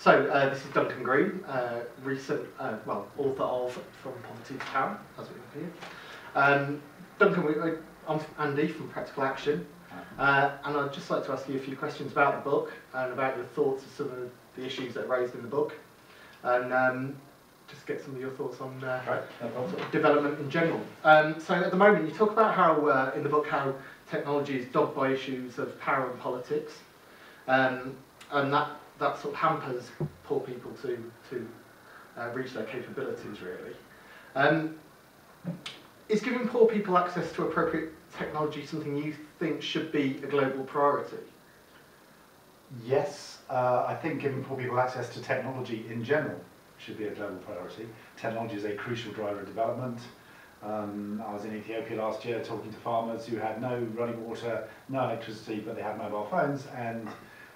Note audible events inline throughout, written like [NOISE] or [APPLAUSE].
So uh, this is Duncan Green, uh, recent, uh, well, author of From Poverty to Power, as we hear. Um, Duncan, we, I'm Andy from Practical Action, uh, and I'd just like to ask you a few questions about the book and about your thoughts of some of the issues that are raised in the book, and um, just get some of your thoughts on uh, right, no sort of development in general. Um, so at the moment, you talk about how uh, in the book how technology is dogged by issues of power and politics, um, and that that sort of hampers poor people to to uh, reach their capabilities really. Um, is giving poor people access to appropriate technology something you think should be a global priority? Yes, uh, I think giving poor people access to technology in general should be a global priority. Technology is a crucial driver of development. Um, I was in Ethiopia last year talking to farmers who had no running water, no electricity, but they had mobile phones. And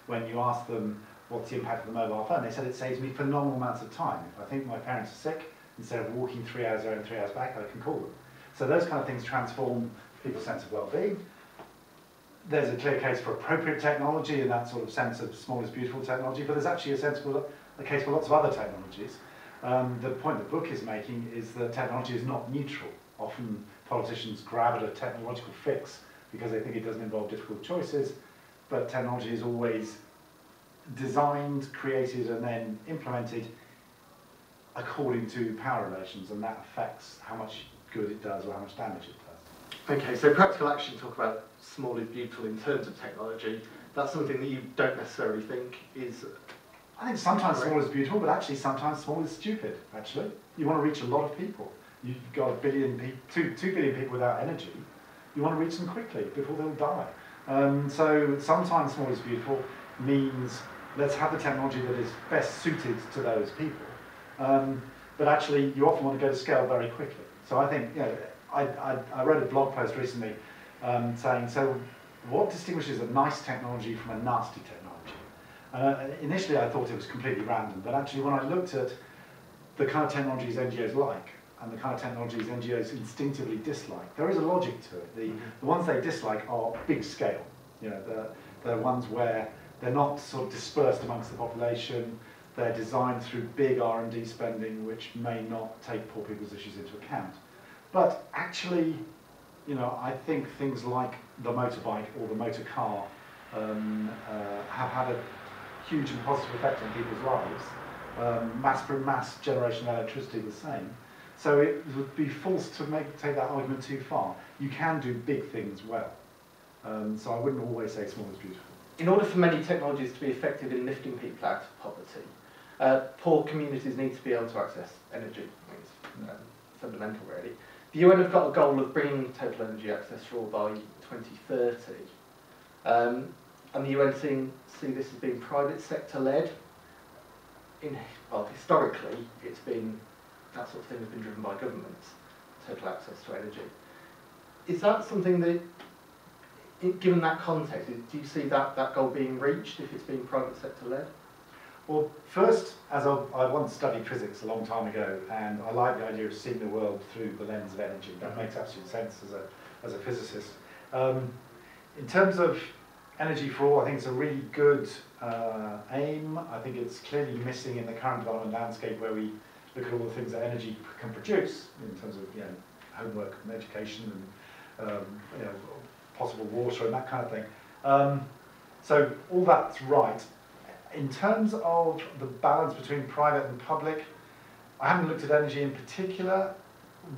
when you ask them what's the impact of the mobile phone, they said it saves me phenomenal amounts of time. If I think my parents are sick, instead of walking three hours there and three hours back, I can call them. So those kind of things transform people's sense of well-being. There's a clear case for appropriate technology and that sort of sense of small is beautiful technology, but there's actually a sense for a case for lots of other technologies. Um, the point the book is making is that technology is not neutral. Often politicians grab at a technological fix because they think it doesn't involve difficult choices, but technology is always designed, created, and then implemented according to power relations, and that affects how much good it does or how much damage it does. Okay, so practical action talk about small is beautiful in terms of technology. That's something that you don't necessarily think is I think sometimes small is beautiful, but actually sometimes small is stupid, actually. You want to reach a lot of people. You've got a billion people, two, two billion people without energy. You want to reach them quickly before they'll die. Um, so sometimes small is beautiful means let's have the technology that is best suited to those people. Um, but actually, you often want to go to scale very quickly. So I think, you know, I, I, I wrote a blog post recently um, saying, so what distinguishes a nice technology from a nasty technology? Uh, initially I thought it was completely random, but actually when I looked at the kind of technologies NGOs like and the kind of technologies NGOs instinctively dislike, there is a logic to it. The, mm -hmm. the ones they dislike are big scale. You know, the, the ones where they're not sort of dispersed amongst the population, they're designed through big R&D spending which may not take poor people's issues into account. But actually, you know, I think things like the motorbike or the motor car um, uh, have had a huge and positive effect on people's lives. Um, mass, mass generation of electricity the same. So it would be false to make, take that argument too far. You can do big things well. Um, so I wouldn't always say small is beautiful. In order for many technologies to be effective in lifting people out of poverty, uh, poor communities need to be able to access energy. It's um, fundamental, really. The UN have got a goal of bringing total energy access for all by 2030. Um, and the UN see, see this as being private sector led. In, well, historically, it's been, that sort of thing has been driven by governments, total access to energy. Is that something that, given that context, do you see that, that goal being reached if it's being private sector led? Well, first, as I, I once studied physics a long time ago, and I like the idea of seeing the world through the lens of energy. That mm -hmm. makes absolute sense as a, as a physicist. Um, in terms of Energy for All, I think it's a really good uh, aim. I think it's clearly missing in the current development landscape where we look at all the things that energy can produce in terms of you know, homework and education and um, you know, possible water and that kind of thing. Um, so all that's right. In terms of the balance between private and public, I haven't looked at energy in particular.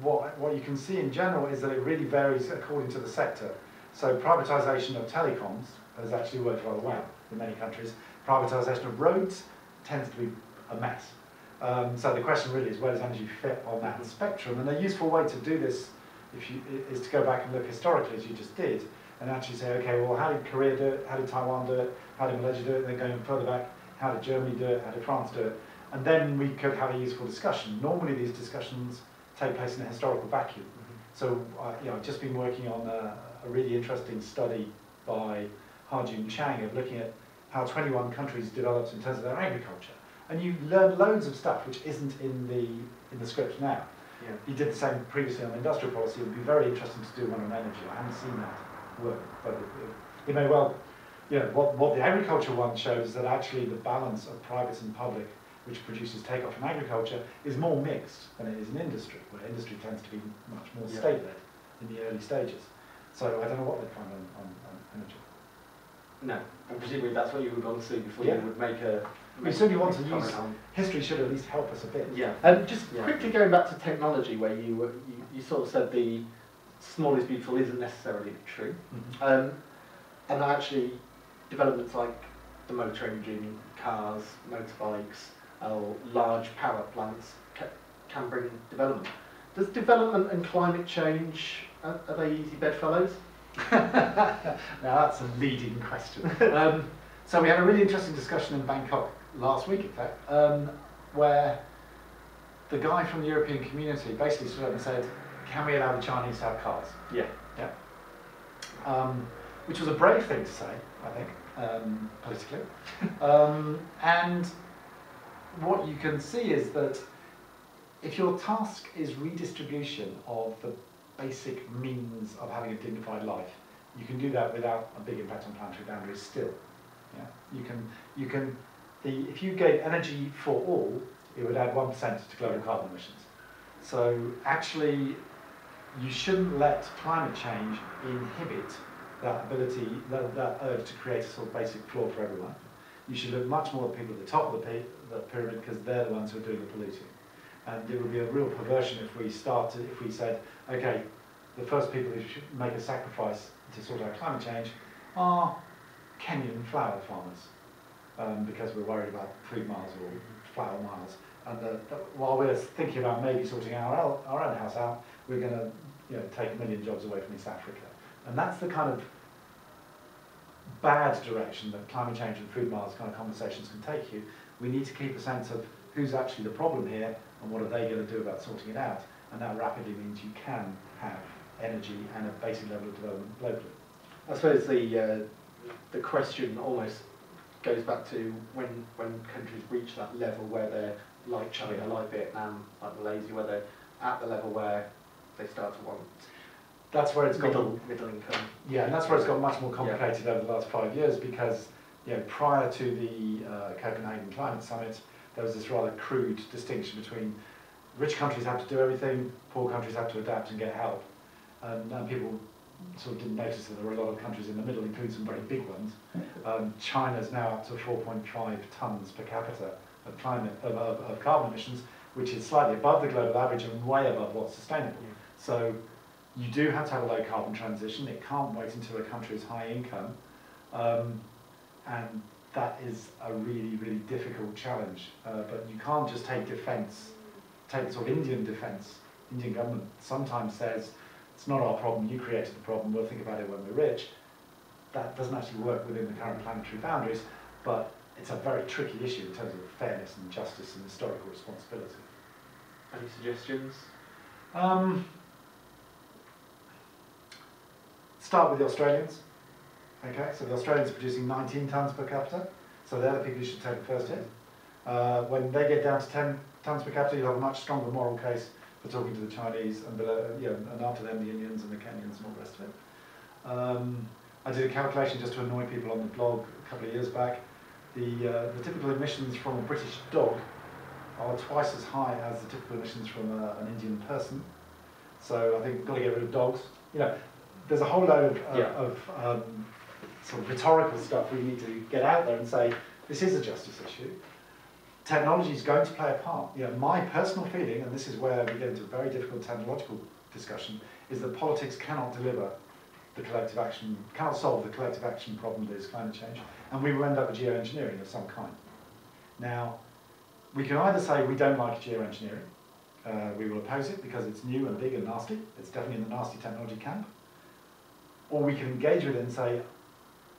What, what you can see in general is that it really varies according to the sector. So privatisation of telecoms has actually worked rather well in many countries. Privatisation of roads tends to be a mess. Um, so the question really is where does energy fit on that spectrum? And a useful way to do this if you, is to go back and look historically, as you just did, and actually say, okay, well, how did Korea do it? How did Taiwan do it? How did Malaysia do it? And then going further back, how did Germany do it? How did France do it? And then we could have a useful discussion. Normally these discussions take place in a historical vacuum. Mm -hmm. So, uh, you know, I've just been working on a, a really interesting study by Ha-Joon Chang of looking at how 21 countries developed in terms of their agriculture. And you learn loads of stuff which isn't in the, in the script now. Yeah. You did the same previously on industrial policy. It would be very interesting to do one on energy. I haven't seen that work, but it, it, it may well you know, what, what the agriculture one shows is that actually the balance of private and public, which produces take off in agriculture, is more mixed than it is in industry, where industry tends to be much more Yeah. state-led in the early stages. So I don't know what they'd find on, on, on energy. No, and presumably that's what you would want to see before Yeah. you would make a. We certainly want to make a use- on- History should at least help us a bit. Yeah, and just Yeah. quickly going back to technology, where you, were- you you sort of said the small is beautiful isn't necessarily true, Mhm. um, and actually developments like the motor engine, cars, motorbikes, or large power plants ca- can bring development. Does development and climate change are, are they easy bedfellows? [LAUGHS] now that's a leading question. [LAUGHS] um, so we had a really interesting discussion in Bangkok last week, in fact, um, where the guy from the European community basically stood up and said, can we allow the Chinese to have cars? Yeah. Yeah. Um, which was a brave thing to say, I think, um, politically. um, and what you can see is that if your task is redistribution of the basic means of having a dignified life, you can do that without a big impact on planetary boundaries still. Yeah? You can, you can, the, if you gave energy for all, it would add 1% to global carbon emissions. So actually, you shouldn't let climate change inhibit that ability, that, that urge to create a sort of basic floor for everyone. You should look much more at people at the top of the, the pyramid because they're the ones who are doing the polluting. And it would be a real perversion if we started, if we said, okay, the first people who should make a sacrifice to sort out climate change are Kenyan flower farmers, um, because we're worried about food miles or flower miles. And while we're thinking about maybe sorting our, our own house out, we're going to you know, take a million jobs away from East Africa. And that's the kind of bad direction that climate change and food miles kind of conversations can take you. We need to keep a sense of who's actually the problem here and what are they going to do about sorting it out. And that rapidly means you can have energy and a basic level of development locally. I suppose the uh, the question almost goes back to when when countries reach that level where they're like China, like Vietnam, like Malaysia, where they're at the level where they start to want That's where it's got middle middle income. Yeah, and that's where it's got much more complicated over the last five years because, you know, prior to the uh, Copenhagen Climate Summit, there was this rather crude distinction between rich countries have to do everything, poor countries have to adapt and get help. And uh, people sort of didn't notice that there were a lot of countries in the middle, including some very big ones. Um, China's now up to 4.5 tonnes per capita of, climate, of, of, of carbon emissions, which is slightly above the global average and way above what's sustainable. So you do have to have a low carbon transition. It can't wait until a country is high income. Um, and that is a really, really difficult challenge. Uh, but you can't just take defence, take sort of Indian defence. Indian government sometimes says, it's not our problem, you created the problem, we'll think about it when we're rich. That doesn't actually work within the current planetary boundaries, but it's a very tricky issue in terms of fairness and justice and historical responsibility. Any suggestions? Um, start with the Australians. Okay, so the Australians are producing 19 tonnes per capita, so they're the people you should take the first hit. Uh, when they get down to 10 tonnes per capita, you'll have a much stronger moral case for talking to the Chinese, and, below, you know, and after them the Indians and the Kenyans and all the rest of it. Um, I did a calculation just to annoy people on the blog a couple of years back. The, uh, the typical emissions from a British dog are twice as high as the typical emissions from uh, an Indian person. So I think we've got to get rid of dogs. You know, there's a whole load of, uh, Yeah. of um, sort of rhetorical stuff we need to get out there and say, this is a justice issue. Technology is going to play a part. You know, my personal feeling, and this is where we get into a very difficult technological discussion, is that politics cannot deliver the collective action, cannot solve the collective action problem that is climate change, and we will end up with geoengineering of some kind. Now, we can either say we don't like geoengineering, uh, we will oppose it because it's new and big and nasty, it's definitely in the nasty technology camp, or we can engage with it and say,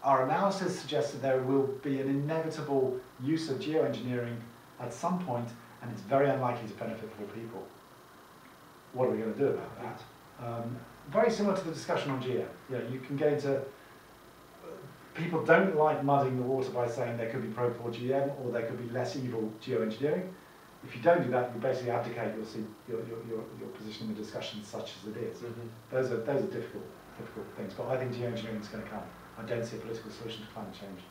our analysis suggests that there will be an inevitable use of geoengineering at some point, and it's very unlikely to benefit poor people. What are we going to do about that? Um, very similar to the discussion on geo. You know, you can get into people don't like muddying the water by saying there could be pro-poor GM or there could be less evil geoengineering. If you don't do that, you basically abdicate your, your, your, your, your position in the discussion such as it is. Mm-hmm. Those are, those are difficult, difficult things, but I think geoengineering is going to come. I don't see a political solution to climate change.